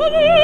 Verlegen